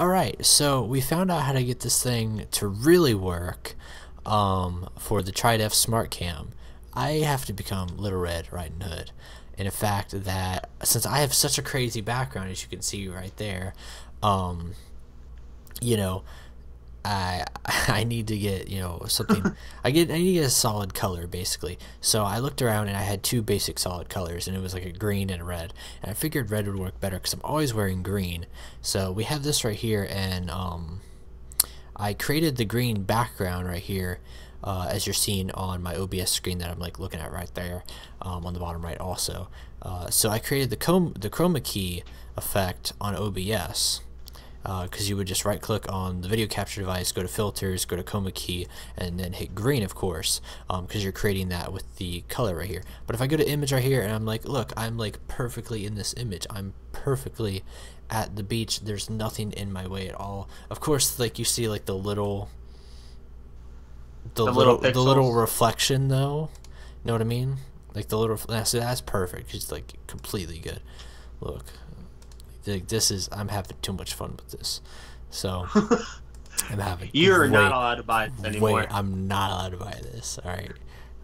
Alright, so we found out how to get this thing to really work um, for the TriDef Smart Cam. I have to become Little Red Riding Hood. And in fact, that since I have such a crazy background, as you can see right there, um, you know, I I need to get you know something. I get I need to get a solid color basically. So I looked around and I had two basic solid colors, and it was like a green and a red. And I figured red would work better because I'm always wearing green. So we have this right here, and um, I created the green background right here. Uh, as you're seeing on my OBS screen that I'm like looking at right there um, on the bottom right also. Uh, so I created the, com the chroma key effect on OBS because uh, you would just right click on the video capture device, go to filters, go to chroma key, and then hit green, of course, because um, you're creating that with the color right here. But if I go to image right here and I'm like, look, I'm like perfectly in this image. I'm perfectly at the beach. There's nothing in my way at all. Of course, like you see like the little, the, the little, little the little reflection though. Know what I mean? Like the little, that's, that's perfect. It's like completely good. Look, like this is I'm having too much fun with this. So I'm having. You're wait, not allowed to buy this anymore. Wait, I'm not allowed to buy this. All right.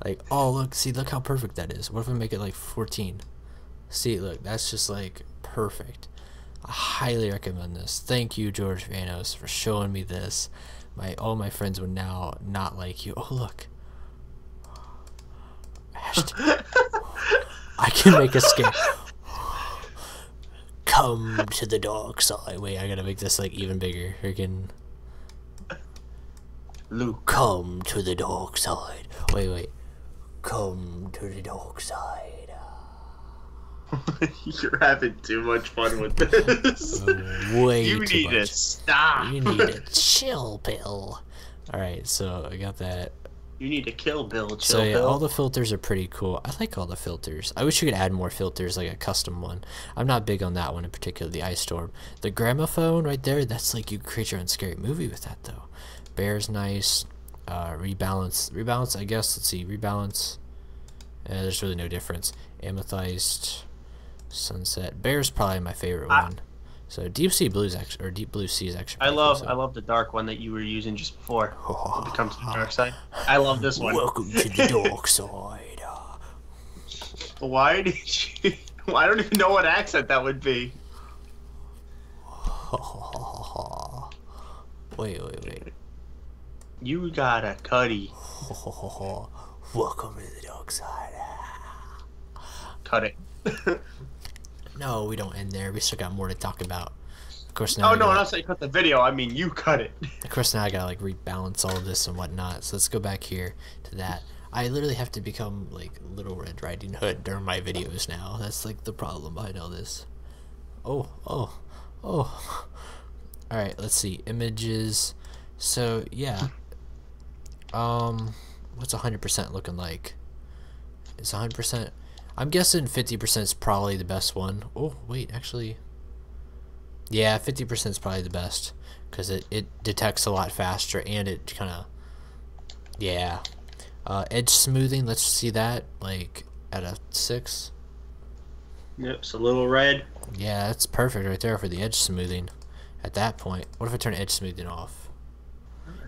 Like oh look, see look how perfect that is. What if I make it like 14? See look, that's just like perfect. I highly recommend this. Thank you, George Vanos, for showing me this. My all my friends would now not like you. Oh look. I can make a scale come to the dark side. Wait, I gotta make this like even bigger. Freaking Luke, come to the dark side. Wait, wait, come to the dark side. You're having too much fun with this. Oh, way you too need much. to stop. You need to chill, pill. All right, so I got that you need to kill Bill. Chill, so yeah, Bill. all the filters are pretty cool. I like all the filters. I wish you could add more filters, like a custom one. I'm not big on that one in particular, the Ice Storm. The gramophone right there, that's like you create your own scary movie with that though. Bear's nice. Uh, rebalance, rebalance. I guess. Let's see, rebalance. Yeah, there's really no difference. Amethyst, sunset. Bear's probably my favorite I one. So deep sea blue is actually, or deep blue sea is actually. I love, cool, so. I love the dark one that you were using just before. Oh. it becomes the dark side. I love this one. Welcome to the dark side. Why did you? I don't even know what accent that would be. wait, wait, wait. You got a cuddy. Welcome to the dark side. Cut it. No, we don't end there. We still got more to talk about. Of course now. Oh no, I'm not saying cut the video. I mean you cut it. of course now I gotta like rebalance all this and whatnot. So let's go back here to that. I literally have to become like Little Red Riding Hood during my videos now. That's like the problem behind all this. Oh, oh, oh. All right, let's see images. So yeah. Um, what's 100% looking like? Is 100% I'm guessing 50% is probably the best one. Oh, wait, actually. Yeah, 50% is probably the best. Because it, it detects a lot faster and it kind of. Yeah. Uh, edge smoothing, let's see that. Like at a 6. Yep, it's a little red. Yeah, that's perfect right there for the edge smoothing. At that point, what if I turn edge smoothing off?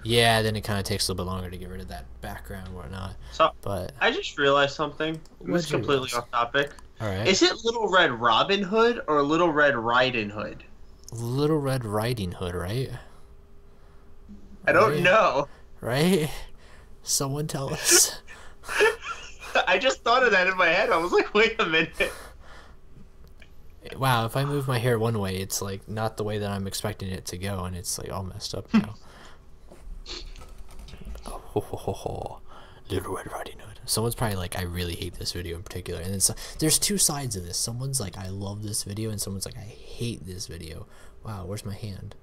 Yeah, then it kind of takes a little bit longer to get rid of that background and whatnot. So, but I just realized something. It's completely off topic. All right. Is it Little Red Robin Hood or Little Red Riding Hood? Little Red Riding Hood, right? I don't right? know. Right? Someone tell us. I just thought of that in my head. I was like, wait a minute. Wow, if I move my hair one way, it's like not the way that I'm expecting it to go, and it's like all messed up now. ho ho ho ho. Little Red Riding Hood. Someone's probably like, I really hate this video in particular. And then so, there's two sides of this. Someone's like, I love this video, and someone's like, I hate this video. Wow, where's my hand?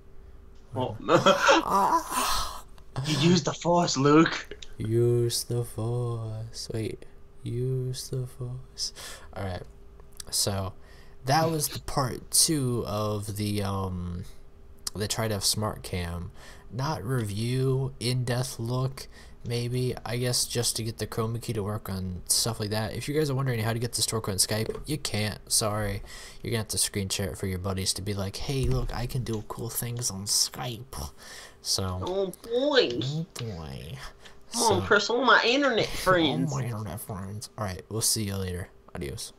Ah. you use the force, Luke. Use the force. Wait, use the force. All right. So that was the part two of the um the TriDef Smart Cam, not review, in-depth look, maybe I guess just to get the chroma key to work on stuff like that. If you guys are wondering how to get this to work on Skype, you can't. Sorry, you're gonna have to screen share it for your buddies to be like, hey, look, I can do cool things on Skype. So, Oh boy. oh boy. Come on, press all my internet Oh friends. my internet friends. All right, we'll see you later. Adios.